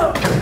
Ugh.